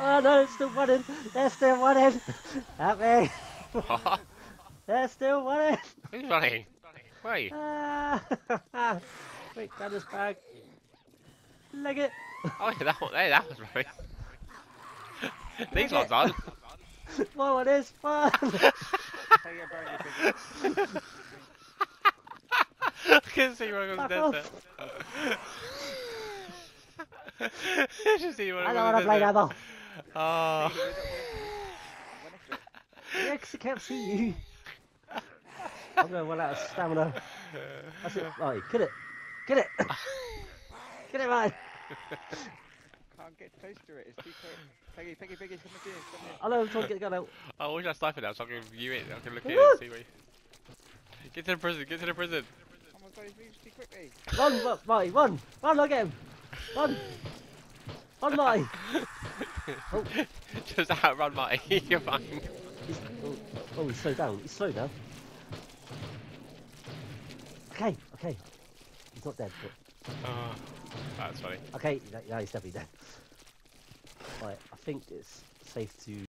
Oh no, it's still running. They're still running. Help me. What? They're still running. Who's running? Where are you? Ah. Quick, grab this bag. Leg it. Oh, yeah, that one. Hey, that was running. These ones aren't. My one is fun. Hey, yeah, Barry, you're. I can see one Fuck goes dead there. I don't want to play that though. Ah. Oh. Run next to it. Yeah, 'cause I can't see you. I'm going to run out of stamina. That's it. Right, get it. Get it. Get it right. Can't get close to it. It's too close. Pegi, Pegi, Pegi, come and do it. Come here. I know I'm trying to get the gun out. I wish I snipe it now so I can view it. I can look at it and see where. you- Get to the prison. Get to the prison. Oh my god, he's moving too quickly. Run, run, Marty, run. Run, I'll get him. Run. Run, Marty. Oh. Just outrun my. You're fine. He's, oh, oh, he's slowed down. He's slowed down. Okay, okay. He's not dead, but Oh, that's funny. okay. Yeah, he's definitely dead. Right, I think it's safe to